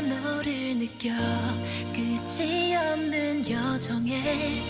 너를 느껴. 끝이 없는 여정에